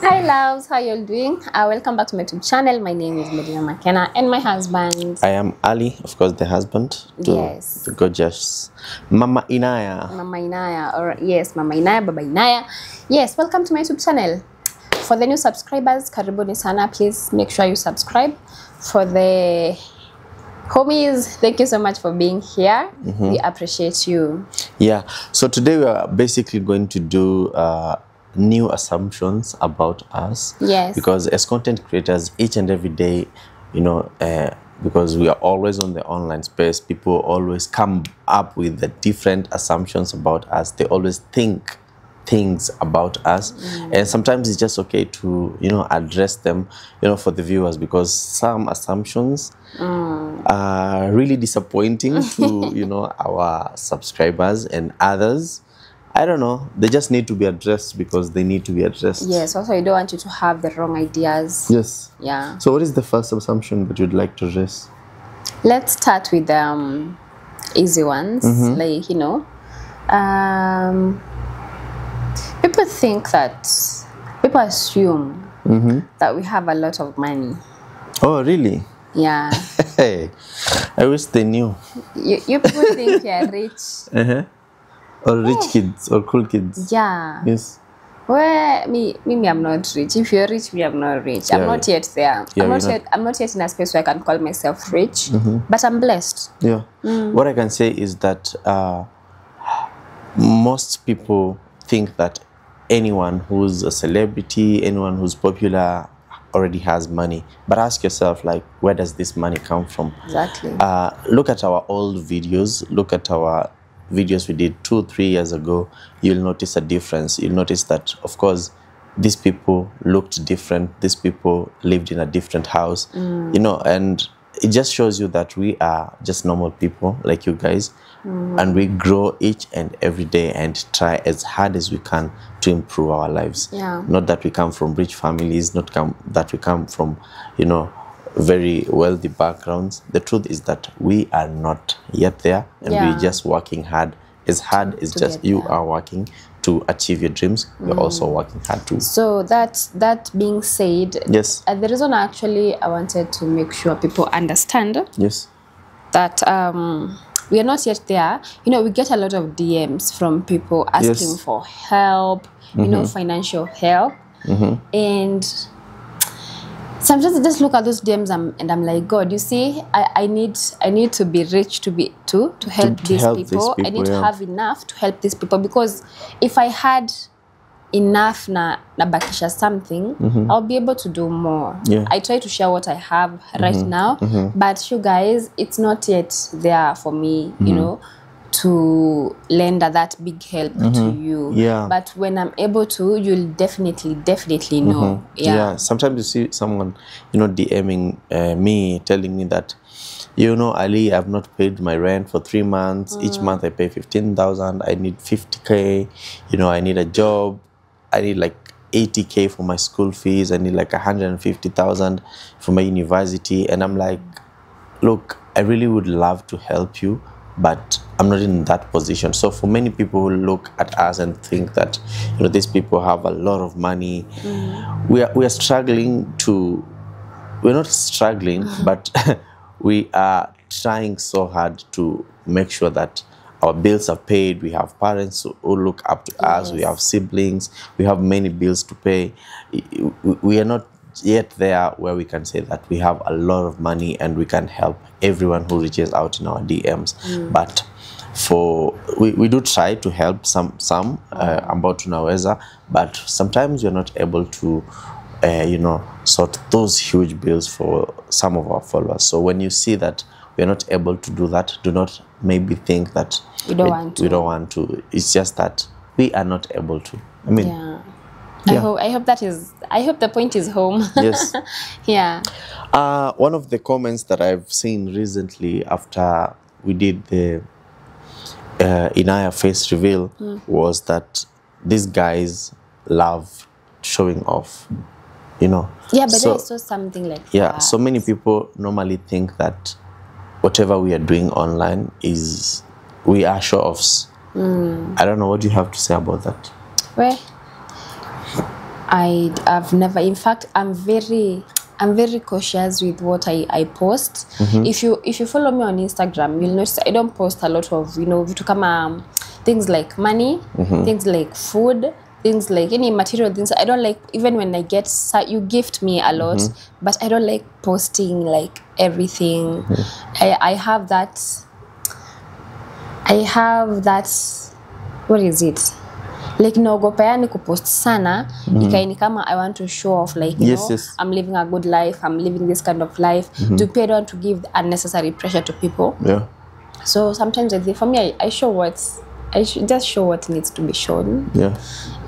Hi loves, how you all doing? Uh, welcome back to my YouTube channel. My name is Medina Makena and my husband, I am Ali, of course, the husband Yes. the gorgeous Mama Inaya. Mama Inaya, or yes, Mama Inaya, Baba Inaya. Yes, welcome to my YouTube channel. For the new subscribers, karibuni sana. Please make sure you subscribe. For the homies, thank you so much for being here. We appreciate you. Yeah, so today we are basically going to do uh, new assumptions about us. Yes. Because as content creators, each and every day, you know, uh, because we are always on the online space, people always come up with the different assumptions about us. They always think things about us and sometimes it's just okay to you know address them you know for the viewers because some assumptions are really disappointing to you know our subscribers and others i don't know they just need to be addressed because they need to be addressed Yes, also, I don't want you to have the wrong ideas. yes Yeah. so what is the first assumption that you'd like to raise Let's start with um easy ones, like you know, um, people think that people assume that we have a lot of money. oh really Yeah, hey i wish they knew you, you people think you're rich. uh-huh. Or rich kids or cool kids Yeah, yes where me, me, me, I'm not rich. If you're rich, me, I'm not rich. I'm Yeah, not yet there. Yeah, I'm not you're yet. I'm not yet in a space where I can call myself rich, but I'm blessed. Yeah. What I can say is that uh, most people think that anyone who's a celebrity, anyone who's popular, already has money. But ask yourself, like, where does this money come from? Exactly. Uh, look at our old videos. Look at our videos we did two, three years ago. You'll notice a difference. You'll notice that, of course, these people looked different. These people lived in a different house, mm. you know, and it just shows you that we are just normal people like you guys, mm. and we grow each and every day and try as hard as we can to improve our lives. Yeah. Not that we come from rich families, not come that we come from, you know, very wealthy backgrounds. The truth is that we are not yet there, and Yeah. we're just working hard. As hard as to just you there. are working to achieve your dreams, we're also working hard too. So that that being said, Yes. uh, the reason actually I wanted to make sure people understand Yes. that um, we are not yet there. You know, we get a lot of DMs from people asking Yes. for help, you know, financial help, and sometimes I just look at those DMs and, and I'm like, God, you see, I, I need I need to be rich to be to to help, to these, help people. these people. I need yeah. to have enough to help these people because if I had enough na nabakisha something mm -hmm. i'll be able to do more Yeah. i try to share what i have right now mm -hmm. but you guys it's not yet there for me you know to lend that big help to mm-hmm. you Yeah. but when i'm able to you'll definitely definitely mm-hmm. know yeah, yeah. Sometimes you see someone, you know, DMing uh, me, telling me that, you know, Ali, I've not paid my rent for three months. Each mm. month I pay fifteen thousand. I need fifty k. You know, I need a job. I need like eighty k for my school fees. I need like hundred and fifty thousand for my university. And I'm like, look, I really would love to help you, but I'm not in that position. So for many people who look at us and think that you know these people have a lot of money, mm. we are we are struggling to. We're not struggling, but we are trying so hard to make sure that our bills are paid. We have parents who look up to us. We have siblings. We have many bills to pay. We are not yet there where we can say that we have a lot of money and we can help everyone who reaches out in our DMs. But for we, we do try to help some some uh, ambao tunaweza, but sometimes we're not able to uh, you know sort those huge bills for some of our followers. So when you see that we're not able to do that, do not maybe think that We don't we, want we to. don't want to. It's just that we are not able to. I mean, yeah. I Yeah. hope I hope that is I hope the point is home. yes. yeah. Uh, one of the comments that I've seen recently after we did the uh, Inaya face reveal was that these guys love showing off, you know. Yeah, but so, I saw something like yeah, that. so many people normally think that whatever we are doing online is we are show offs. I don't know what do you have to say about that. Where I have never. In fact, I'm very. I'm very cautious with what I, I post. Mm -hmm. If you if you follow me on Instagram, you'll notice I don't post a lot of you know vitu kama um, things like money, mm -hmm. things like food, things like any material things. I don't like even when I get you gift me a lot, mm -hmm. but I don't like posting like everything. I I have that. I have that what is it like naogopa yani kupost sana mm. ikaini kama i want to show off like you Yes, know, yes. i'm living a good life i'm living this kind of life mm -hmm. to pay don't to give unnecessary pressure to people Yeah. so sometimes I think for me i, I show what i sh- just show what needs to be shown Yeah.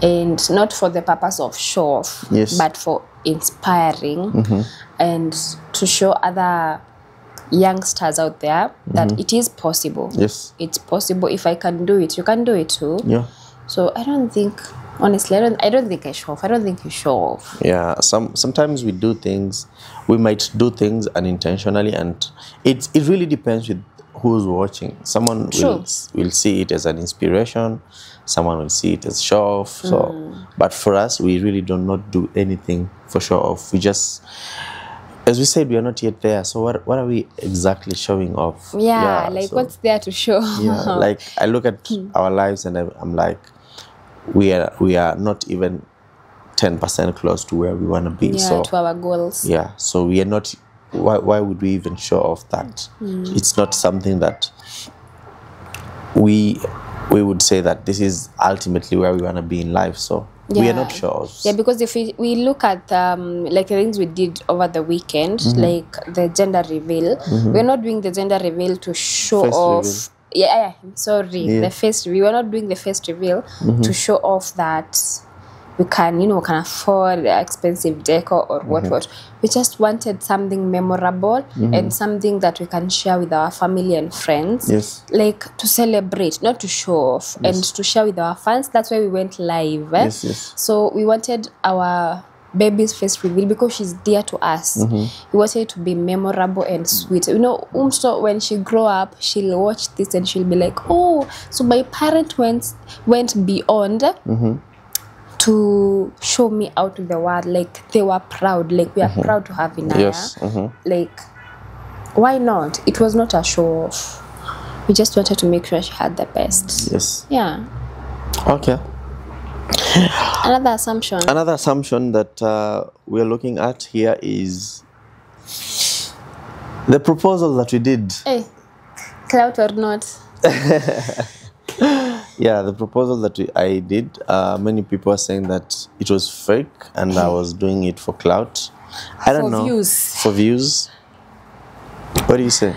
and not for the purpose of show off Yes. but for inspiring mm-hmm. and to show other youngsters out there that mm-hmm. it is possible Yes. it's possible if i can do it you can do it too Yeah. So i don't think honestly i don't i don't think i show off. I don't think you show off. Yeah some sometimes we do things we might do things unintentionally and it it really depends with who's watching. Someone will True. will see it as an inspiration someone will see it as show off so hmm. but for us we really do not do anything for show off. We just as we said we are not yet there so what what are we exactly showing off? Yeah, like so- what's there to show yeah like i look at hmm. our lives and I'm, I'm like we are we are not even 10% close to where we want to be yeah so to our goals yeah so we are not why, why would we even show off that it's not something that we we would say that this is ultimately where we want to be in life so we are not sure Yeah, because if we, we look at um, like the things we did over the weekend, Mm-hmm. like the gender reveal, we're not doing the gender reveal to show Face off. reveal. Yeah, yeah, I'm sorry, Yeah. Mm-hmm. the face reveal. we were not doing the face reveal to show off that we can, you know, can afford expensive decor or what Mm-hmm. what. We just wanted something memorable and something that we can share with our family and friends yes like to celebrate, not to show off, and to share with our fans. That's why we went live. eh? Yes, yes. So we wanted our baby's face reveal because she's dear to us. Mm-hmm. We wanted her to be memorable and sweet. You know, umso when she grow up, she'll watch this and she'll be like, "Oh, so my parent went went beyond." Mm-hmm. To show me out to the world, like they were proud, like we are proud to have Inaya yes mhm. like why not it was not a show off we just wanted to make sure she had the best yes yeah okay another assumption. Another assumption that uh, we're looking at here is the proposal that we did. Hey clout or not. Yeah the proposal that we, i did uh, many people are saying that it was fake and i was doing it for clout. I don't For know. views. for views. What do you say?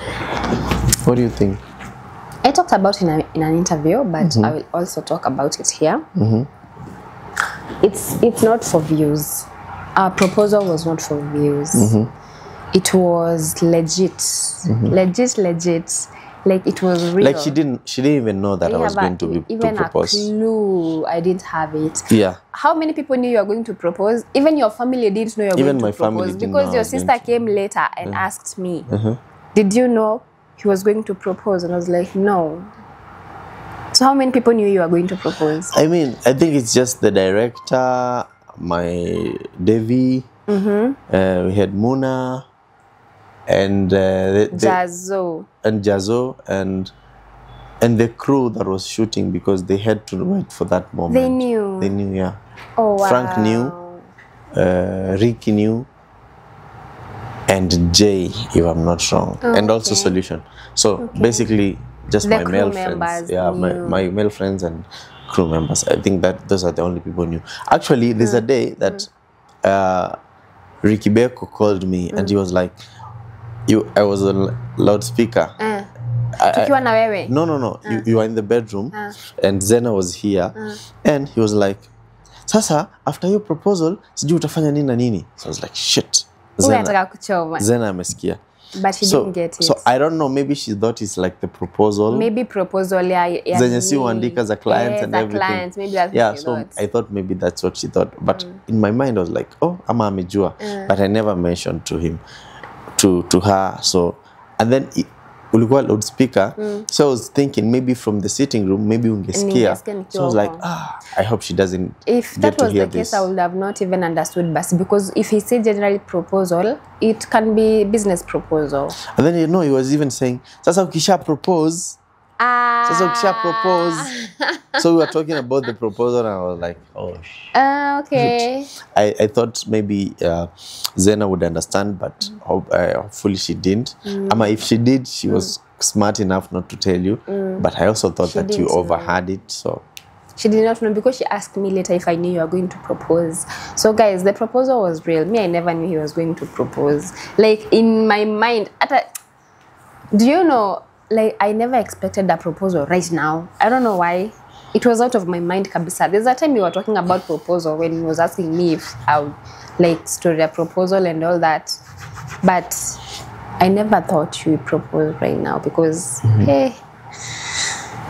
What do you think? I talked about in, a, in an interview but i will also talk about it here it's it's not for views. Our proposal was not for views. Mm-hmm. It was legit. Mm-hmm. Legit legit. Like it was real. Like she didn't she didn't even know that i was going a- to be to even a propose. clue. I didn't have it. Yeah. How many people knew you were going to propose? Even your family didn't know you were Even going my to family propose didn't know because your sister to. came later and asked me, uh-huh. "Did you know he was going to propose?" And I was like, "No." So how many people knew you were going to propose? i mean i think it's just the director my devi Mm-hmm. uh, we had muna and uh, the, the, Jazo. and Jazo and and the crew that was shooting because they had to wait for that moment. They knew. They knew, yeah. Oh wow. Frank knew. Uh, Ricky knew. And Jay, if I'm not wrong, and also Solution. So basically, just The my male members friends. Yeah, my, knew. my male friends and crew members. I think that those are the only people knew. Actually, there's mm. a Mm. day that mm. uh, Ricky Beko called me mm. and he was like, "You, I was on loudspeaker. mm. I- I- na wewe. no, no, no. You, you were in the bedroom uh. and Zena was here and he was like, Sasa, after your proposal, sijui utafanya nini na nini. So I was like, shit. zena. Zena amesikia. But he So, didn't get it. so I don't know, maybe she thought it's like the proposal. maybe proposal ya, ya zenye si dick uandika za clients yeah, and everything. clients, maybe that's yeah, what she so thought. I thought maybe that's what she thought. But mm. in my mind, I was like, oh, ama amejua. But I never mentioned to him, to to her. So, and then it, ulikuwa loudspeaker so i was thinking maybe from the sitting room maybe ungesikia. So i was like ah i hope she doesn't if get that to was the case this. I would have not even understood bus because if he said general proposal it can be business proposal. And then you know he was even saying sasa ukisha propose ah sasa ukisha propose so we were talking about the proposal and i was like oh sh- ah okay I, I thought maybe uh, Zena would understand, but hope, uh, hopefully she didn't. Ama if she did, she was smart enough not to tell you. But I also thought She that you didn't know. overheard it. So She did not know because she asked me later if I knew you were going to propose. So, guys, the proposal was real. Me, I never knew he was going to propose. Like in my mind, at a, do you know? Like I never expected a proposal right now. I don't know why. It was out of my mind, kabisa. There's a time we were talking about proposal when he was asking me if I would like story a proposal and all that, but I never thought you would propose right now because mm-hmm. hey.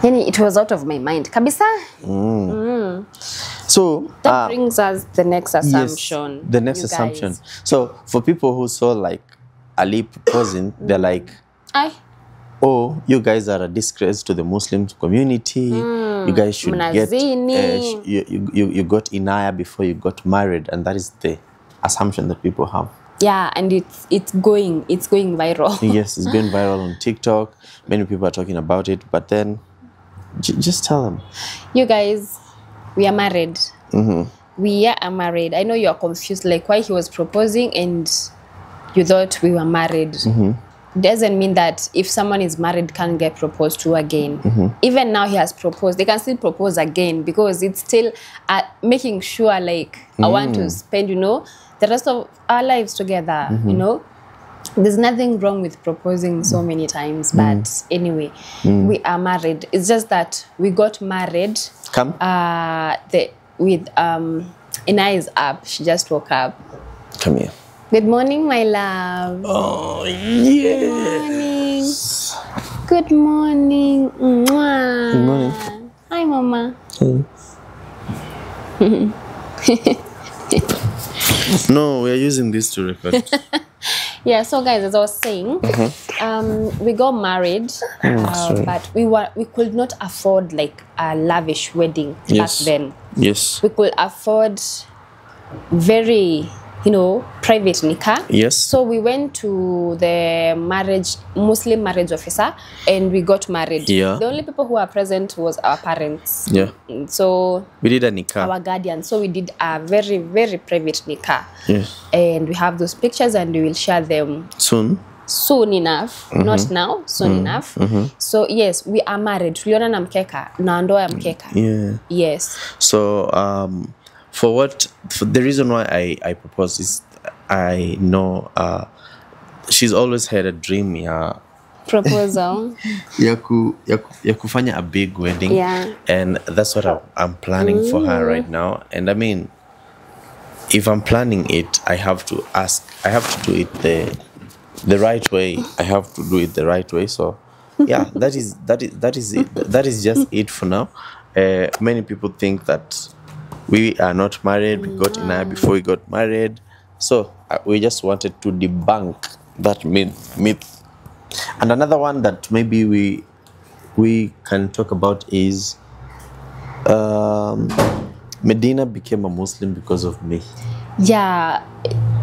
Yani, it was out of my mind. Kabisa. Mm. Mm. so That uh, brings us the next yes, assumption. the next you guys. assumption. So for people who saw like Ali proposing, they're mm. like, Aye. Oh, you guys are a disgrace to the Muslim community. You hmm, guys should get uh, Mnazini. uh, you, you, you got inaya before you got married, and that is the assumption that people have. Yeah, and it's it's going it's going viral. yes, it's going viral on TikTok. Many people are talking about it, but then just tell them. you guys, we are married. Mm-hmm. We are married. I know you are confused, like why he was proposing and you thought we were married. Mm-hmm. Doesn't mean that if someone is married can't get proposed to again. Even now he has proposed, they can still propose again because it's still uh, making sure like I want to spend, you know, the rest of our lives together. You know, there's nothing wrong with proposing so many times, but anyway, we are married. It's just that we got married Come. uh the with um Ina is up. She just woke up. Come here. Good morning, my love. Oh, yeah. morning. Good morning. Mwah. Good morning. Hi, Mama. No, we are using this to record. Yeah, so guys, as I was saying, um, we got married, uh, but we were we could not afford like a lavish wedding Yes. back then. yes. We could afford very, you know, private nikah. Yes. So we went to the marriage Muslim marriage officer and we got married. Yeah. The only people who were present was our parents. Yeah. So We did a nikah. our guardian. So we did a very very private nikah. yes. And we have those pictures and we will share them Soon. soon enough mm -hmm. not now soon mm -hmm. enough mm -hmm. so yes we are married tuliona na mkeka na ndoa ya mkeka Yeah. yes So, um, for what for the reason why I I propose is I know uh, she's always had a dream yeah. Proposal. Ya, ku, ya, ku, ya kufanya a big wedding. Yeah. and that's what I, I'm planning for her right now. And I mean if I'm planning it I have to ask I have to do it the the right way. I have to do it the right way. So yeah that is that is that is it. That is just it for now. Uh, many people think that we are not married we got in before we got married so uh, we just wanted to debunk that myth myth and another one that maybe we we can talk about is um, Medina became a Muslim because of me. yeah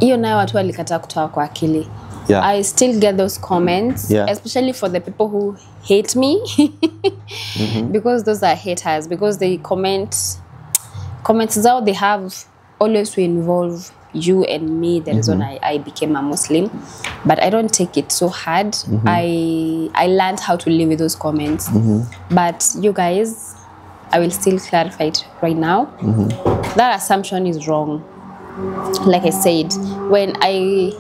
hiyo nayo watu walikataa kutoa kwa akili Yeah. i still get those comments Yeah. especially for the people who hate me because those are haters because they comment comments zao they have always to involve you and me the reason mhm. I, I became a muslim. But i don't take it so hard. Mhm. I i learned how to live with those comments. Mhm. But you guys i will still clarify it right now. That assumption is wrong. Like I said, when I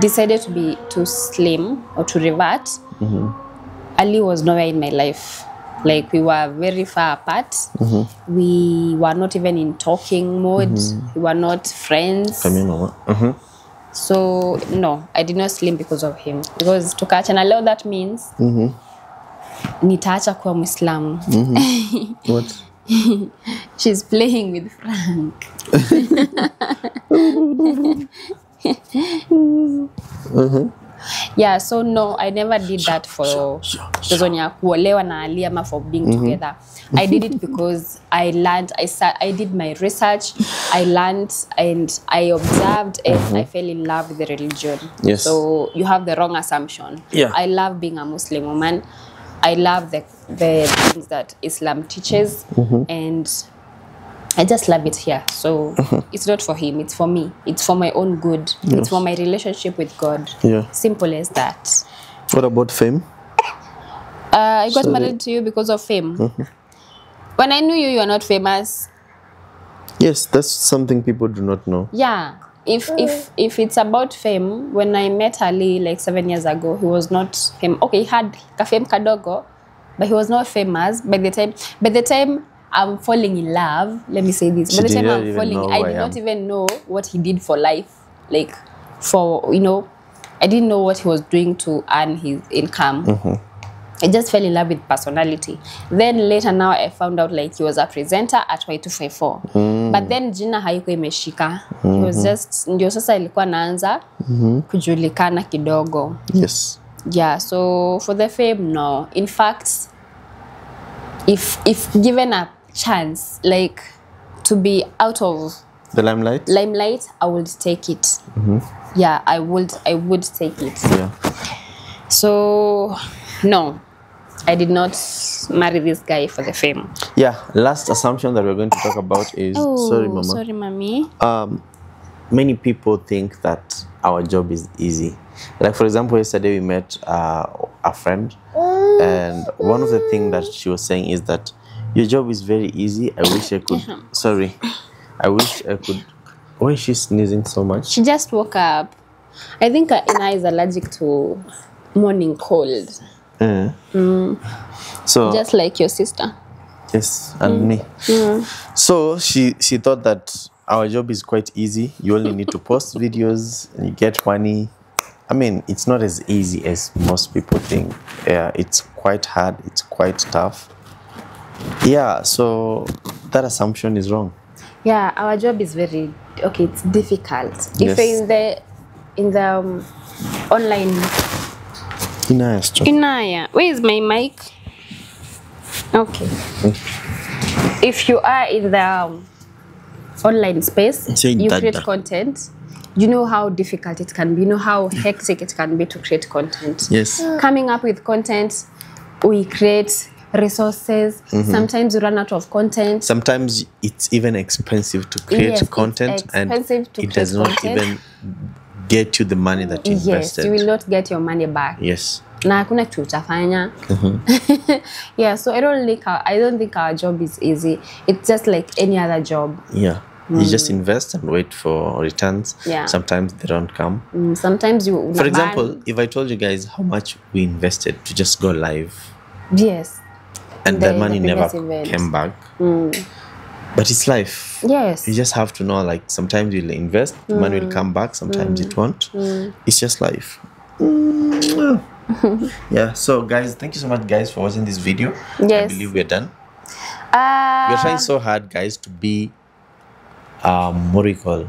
decided to be too slim or to revert, Ali was nowhere in my life. Like we were very far apart. mm-hmm. We were not even in talking mode. mm-hmm. We were not friends. Mama. Mhm. So no, I did not slim because of him. Because tukaachana leo that means nitaacha kuwa Muislamu. What? She's playing with Frank. yeah so no i never did that for reason ya kuolewa na ali ama for being mm -hmm. together i did it because i learned I, I did my research i learned and i observed and mm -hmm. i fell in love with the religion Yes. so you have the wrong assumption Yeah. i love being a muslim woman i love the, the things that islam teaches mm -hmm. and I just love it here. So it's not for him, it's for me. It's for my own good. It's for my relationship with God. Yeah. Simple as that. What about fame? Uh, I got So married to you because of fame. When I knew you, you are not famous. Yes, that's something people do not know. Yeah. If if if it's about fame, when I met Ali like seven years ago, he was not fam. Okay, he had kafem kadogo, but he was not famous. By the time by the time I'm falling in love, let me say this. She By the time I'm falling, I did I not even know what he did for life. Like for you know, I didn't know what he was doing to earn his income. Mm-hmm. I just fell in love with personality. Then later now I found out like he was a presenter at Y254. Mm. But then jina haikuwa imeshika. He was just ndio sasa ilikuwa naanza kujulikana kidogo. Yes. Yeah, so for the fame no. In fact if if given a chance like to be out of The limelight? limelight, I would take it. Yeah, I would I would take it. yeah. So no. I did not marry this guy for the fame. Yeah. Last assumption that we're going to talk about is sorry, Mama. Sorry, mommy. um, many people think that our job is easy. Like for example, yesterday we met uh, a friend, and one of the things that she was saying is that your job is very easy. I wish I could. Sorry, I wish I could. Why is she sneezing so much? She just woke up. I think uh, Ina is allergic to morning cold, Uh, So just like your sister. yes, and me. So she she thought that our job is quite easy. You only need to post videos and you get money. I mean, it's not as easy as most people think. Yeah, it's quite hard. It's quite tough. Yeah, so that assumption is wrong. Yeah, our job is very okay. It's difficult. If Yes. you're in the in the um, online Inaya, stop. Inaya, where is my mic? Okay. If you are in the um, online space, Say you dada. create content. You know how difficult it can be. You know how hectic it can be to create content. Yes. Coming up with content, we create resources. Mm-hmm. Sometimes we run out of content. Sometimes it's even expensive to create Yes, content, and it does not content. even get you the money that you Yes, invested. you will not get your money back. Yes. na hakuna kitu utafanya yeah so i don't think our, i don't think our job is easy it's just like any other job Yeah. You just invest and wait for returns. Yeah. Sometimes they don't come. Mm, sometimes you For example, if I told you guys how much we invested to just go live yes and The- the money never event. came back. But it's life. yes You just have to know like sometimes you'll invest, the money will come back, sometimes it won't. It's just life. Mm. yeah, so guys, thank you so much guys for watching this video. Yes. I believe we're done. uh, We're trying so hard, guys, to be um what do we call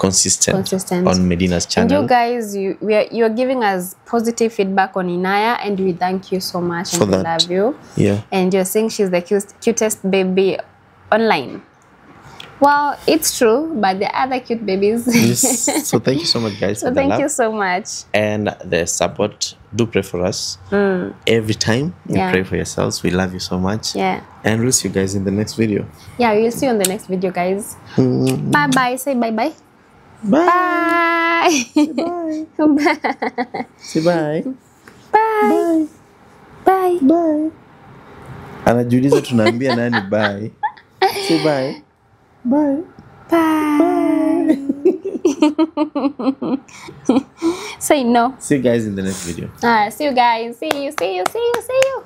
consistent, Consistent. on Medina's channel. and you guys you we are, you're giving us positive feedback on inaya and we thank you so much and For we that. love you yeah. and you're saying she's the cute, cutest baby online well it's true but there are other cute babies Yes. so thank you so much guys so the thank you so much and the support. Do pray for us mm. every time. You Yeah. pray for yourselves. We love you so much. yeah And we'll see you guys in the next video. Yeah, we'll see you on the next video, guys. Mm. Bye bye. Say bye bye. Bye. Bye. bye. Say bye. Bye. Bye. Bye. Anajiuliza tunaambia nani bye. Say bye. Bye. Bye. Say no. See you guys in the next video. Ah, see you guys. See you. See you. See you. See you.